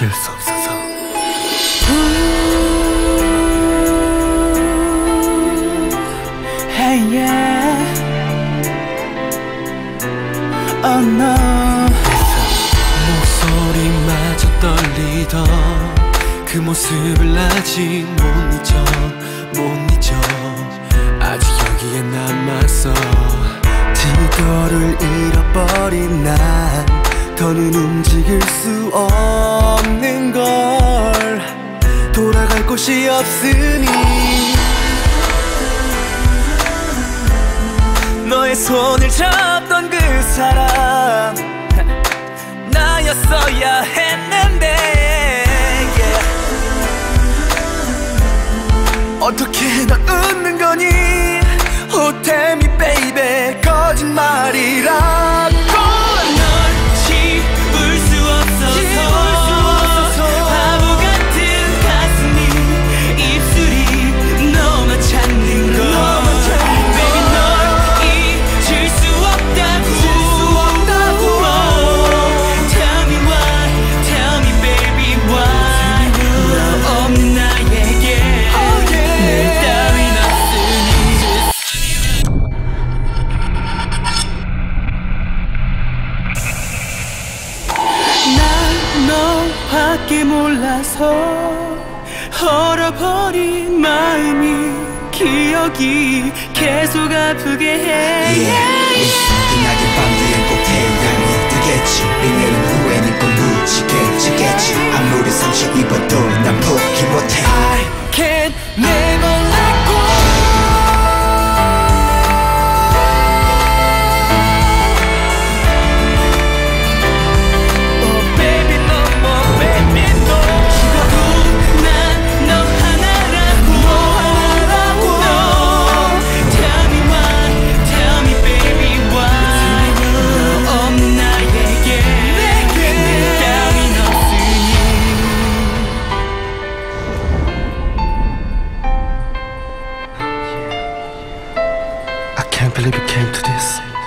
지을 수 없어서. Hey yeah. Oh no. 목소리마저 떨리던 그 모습을 아직 못 잊어 못 잊어. 아직 여기에 남았어 지도를 잃어버린 난 더는 움직일 수 없는 걸. 돌아갈 곳이 없으니. 너의 손을 잡던 그 사람. 나였어야 했는데. 어떻게 넌 웃는 거니? tell 너밖에 몰라서 얼어버린 마음이 기억이 계속 아프게 해. 이나긴 밤 뒤엔 꼭 태양이 뜨겠지. 비 내린 후에는 꼭 무지개지겠지. 아무리 상처 입어도 can't believe it came to this.